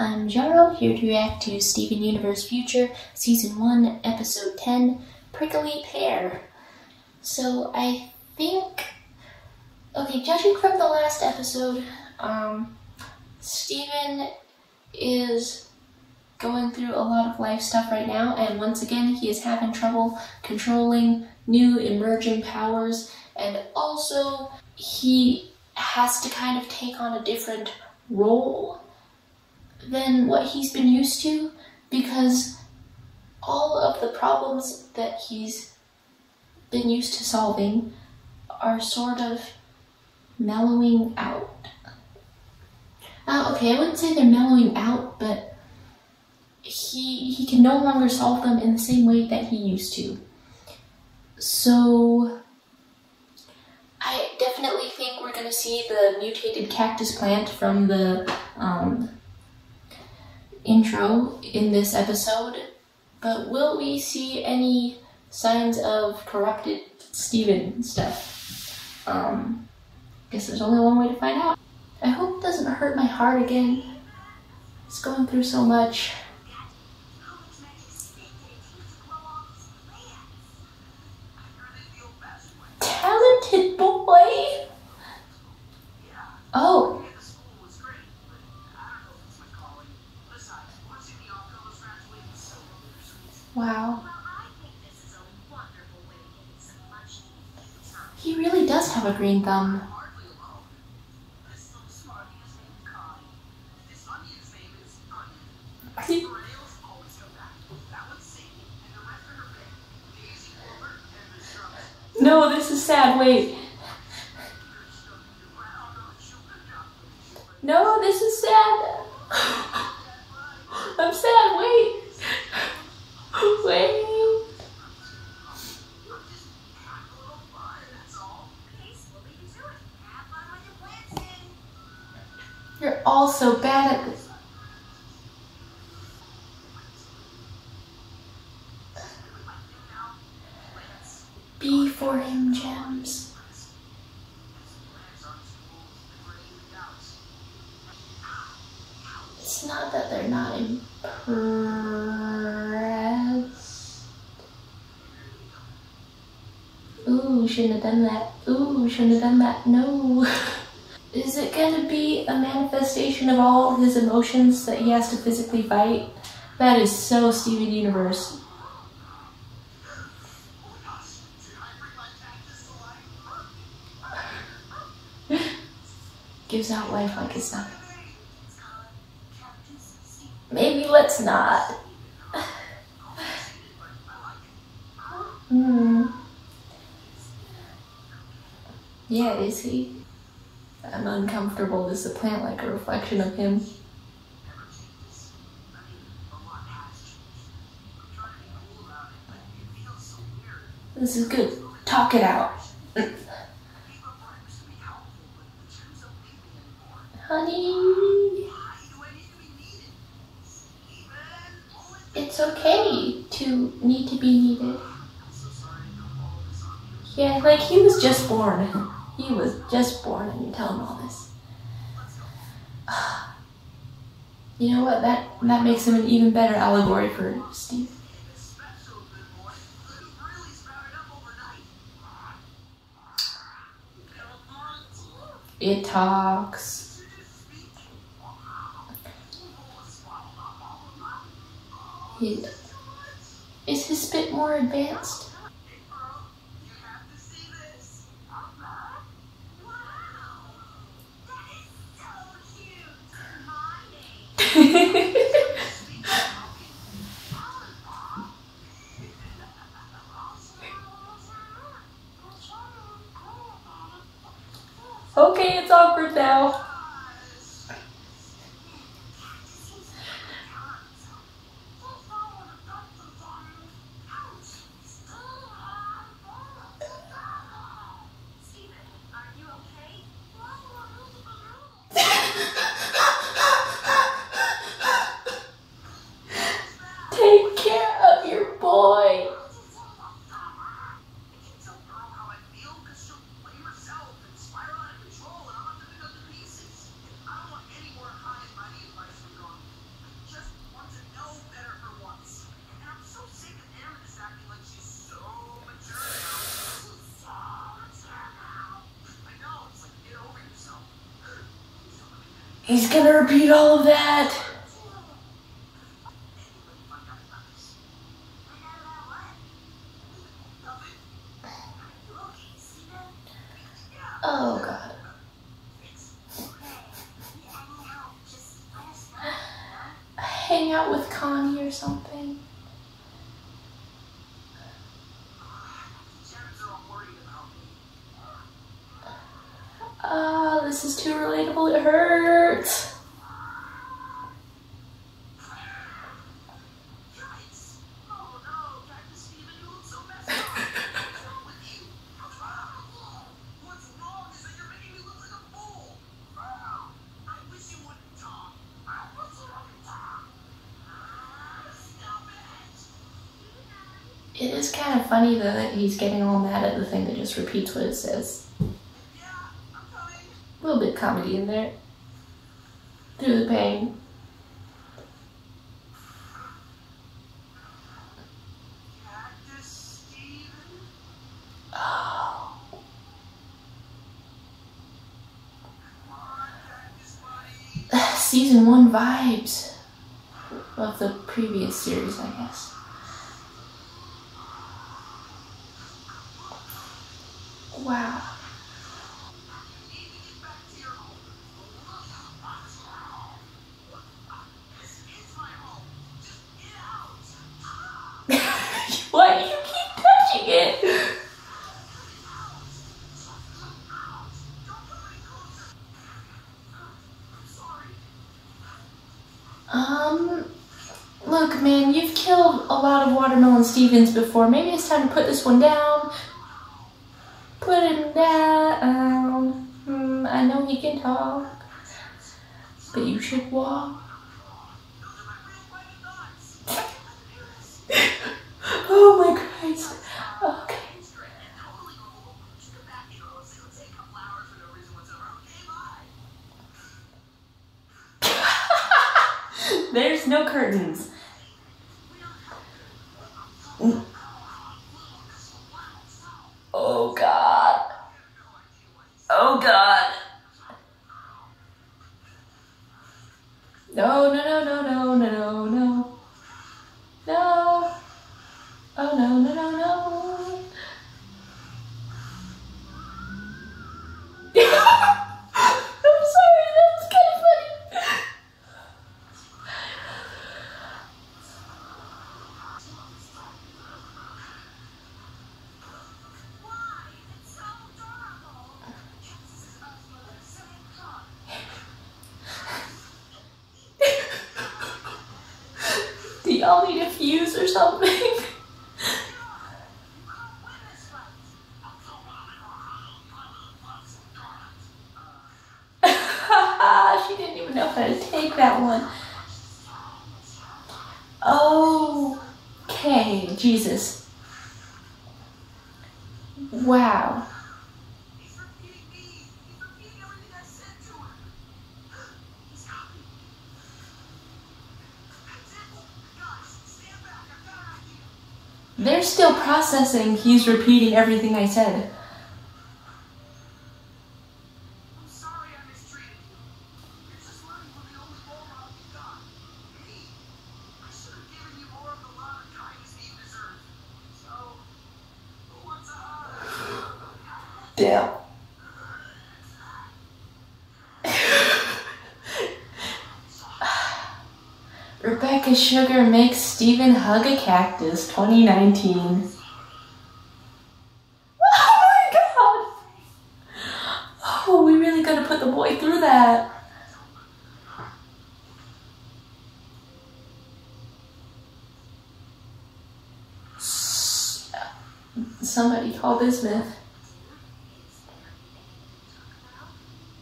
I'm Jauxro, here to react to Steven Universe Future, Season 1, Episode 10, Prickly Pair. So, I think... Okay, judging from the last episode, um, Steven is going through a lot of life stuff right now, and once again, he is having trouble controlling new emerging powers, and also, he has to kind of take on a different role than what he's been used to because all of the problems that he's been used to solving are sort of mellowing out. Uh, okay, I wouldn't say they're mellowing out, but he he can no longer solve them in the same way that he used to. So I definitely think we're gonna see the mutated cactus plant from the um, intro in this episode, but will we see any signs of corrupted Steven stuff? Um, guess there's only one way to find out. I hope it doesn't hurt my heart again. It's going through so much. Talented boy! Oh, Wow. He really does have a green thumb. no, this is sad. Wait. No, this is sad. I'm sad. Wait. Wait. You're all so bad at this. Be for him, gems. It's not that they're not impressed. Ooh, shouldn't have done that. Ooh, shouldn't have done that. No. Is it going to be a manifestation of all his emotions that he has to physically fight? That is so Steven Universe. Gives out life like it's not. Maybe let's not. Hmm. Yeah, is he? I'm uncomfortable. Does the plant like a reflection of him? This is good. Talk it out. Honey. It's okay to need to be needed. Yeah, like he was just born. He was just born and you tell him all this. You know what? That that makes him an even better allegory for Steve. It talks. He, is his spit more advanced? okay, it's awkward now. He's gonna repeat all of that. Oh god. Hang out with Connie or something. Ah, this is too relatable, it hurts. It is kind of funny though that he's getting all mad at the thing that just repeats what it says. A little bit comedy in there. Through the pain. Season one vibes of the previous series, I guess. Wow. Why do you keep touching it? Um, look, man, you've killed a lot of Watermelon Stevens before. Maybe it's time to put this one down. Put him down. Hmm, I know he can talk, but you should walk. oh my Christ. Okay. There's no curtains. Oh God. Oh God. No, no, no, no, no, no, no, no. No. Oh no, no, no, no. I'm sorry, that was kind of funny. Do y'all need a fuse or something? she didn't even know how to take that one. Okay, Jesus. Wow. They're still processing he's repeating everything I said. Sugar makes Steven hug a cactus 2019. Oh my god! Oh, we really gotta put the boy through that. Somebody call Bismuth.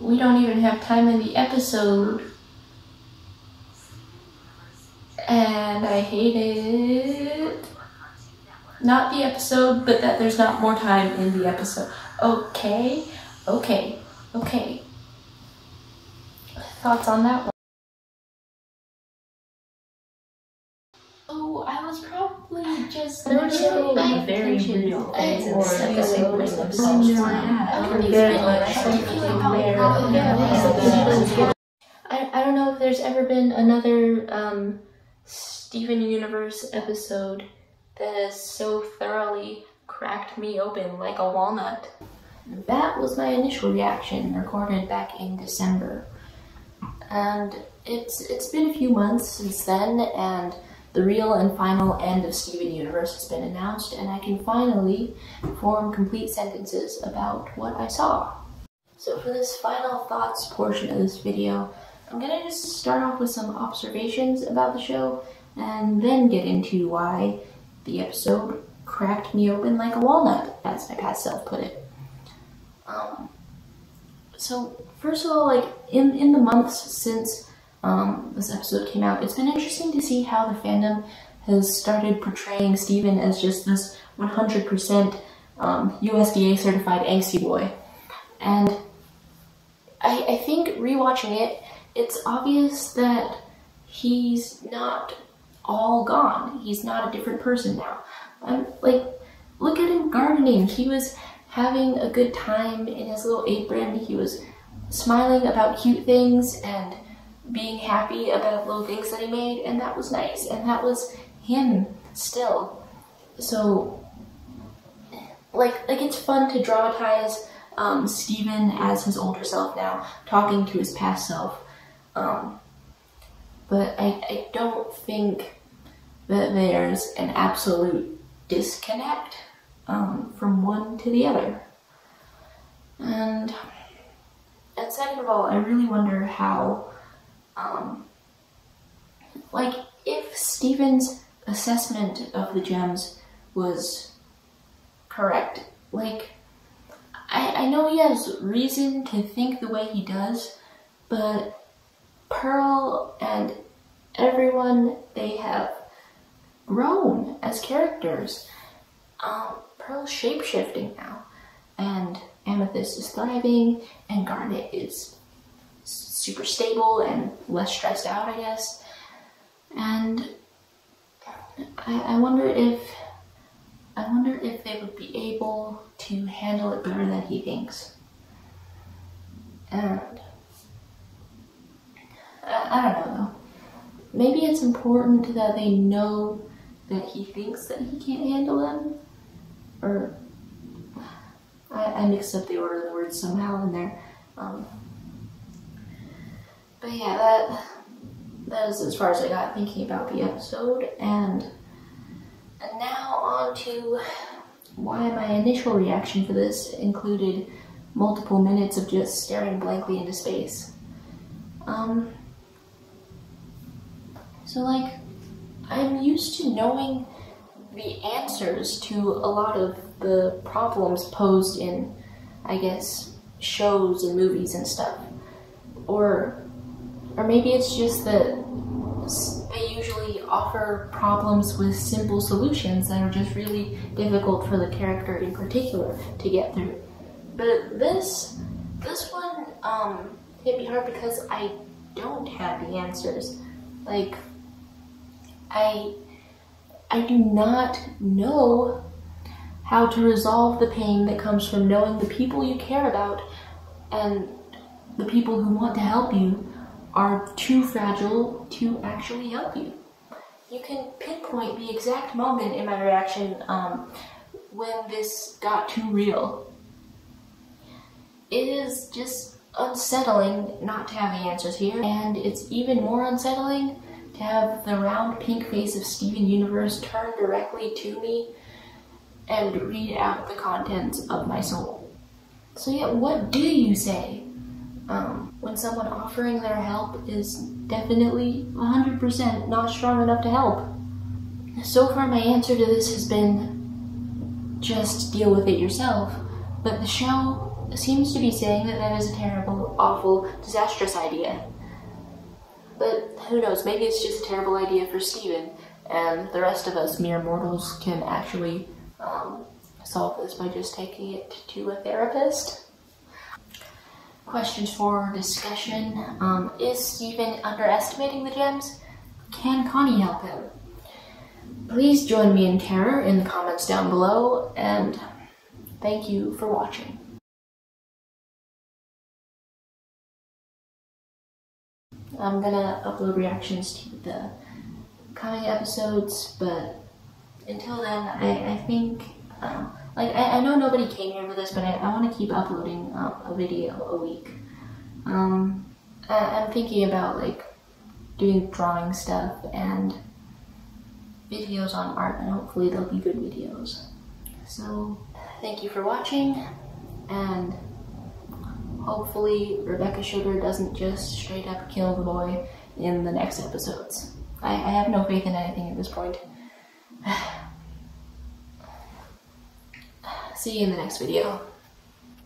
We don't even have time in the episode. And I hate it. Not the episode, but that there's not more time in the episode. Okay, okay, okay. Thoughts on that one? Oh, I was probably just They're my very attention. real I things or step things away that from bring themselves. themselves Yeah. Very much feel like so. how Very- probably yeah. is. I I don't know if there's ever been another um, Steven Universe episode that has so thoroughly cracked me open like a walnut. That was my initial reaction, recorded back in December. And it's it's been a few months since then, and the real and final end of Steven Universe has been announced, and I can finally form complete sentences about what I saw. So for this final thoughts portion of this video, I'm gonna just start off with some observations about the show, and then get into why the episode cracked me open like a walnut, as my past self put it. Um, so first of all, like in in the months since um, this episode came out, it's been interesting to see how the fandom has started portraying Steven as just this 100% um, USDA certified angsty boy, and I, I think rewatching it, it's obvious that he's not all gone. He's not a different person now. I'm like, look at him gardening. He was having a good time in his little apron. He was smiling about cute things and being happy about little things that he made, and that was nice. And that was him still. So, like, like it's fun to dramatize um, Steven as his older self now, talking to his past self. Um, but I, I don't think that there's an absolute disconnect um, from one to the other. And, and second of all, I really wonder how, um, like, if Steven's assessment of the gems was correct, like, I, I know he has reason to think the way he does, but Pearl and everyone, they have grown as characters. Um, Pearl's shapeshifting now, and Amethyst is thriving, and Garnet is super stable and less stressed out, I guess. And I, I wonder if I wonder if they would be able to handle it better than he thinks. And I, don't know though. Maybe it's important that they know that he thinks that he can't handle them. Or I, I mixed up the order of the words somehow in there. Um, but yeah, that that is as far as I got thinking about the episode, and and now on to why my initial reaction for this included multiple minutes of just staring blankly into space. Um, so like, I'm used to knowing the answers to a lot of the problems posed in, I guess, shows and movies and stuff. Or, or maybe it's just that they usually offer problems with simple solutions that are just really difficult for the character in particular to get through. But this, this one um, hit me hard because I don't have the answers. Like, I, I do not know how to resolve the pain that comes from knowing the people you care about and the people who want to help you are too fragile to actually help you. You can pinpoint the exact moment in my reaction um, when this got too real. It is just unsettling not to have the answers here, and it's even more unsettling to have the round pink face of Steven Universe turn directly to me and read out the contents of my soul. So yeah, what do you say? Um, when someone offering their help is definitely 100% not strong enough to help. So far, my answer to this has been just deal with it yourself, but the show seems to be saying that that is a terrible, awful, disastrous idea. But who knows, maybe it's just a terrible idea for Steven, and the rest of us mere mortals can actually um, solve this by just taking it to a therapist questions for discussion. Um, is Steven underestimating the gems? Can Connie help him? Please join me in terror in the comments down below, and thank you for watching. I'm gonna upload reactions to the coming episodes, but until then, I, I think, um, like, I, I know nobody came here for this, but I, I want to keep uploading uh, a video a week. Um, I, I'm thinking about, like, doing drawing stuff and videos on art, and hopefully they'll be good videos. So, thank you for watching, and hopefully Rebecca Sugar doesn't just straight up kill the boy in the next episodes. I, I have no faith in anything at this point. See you in the next video.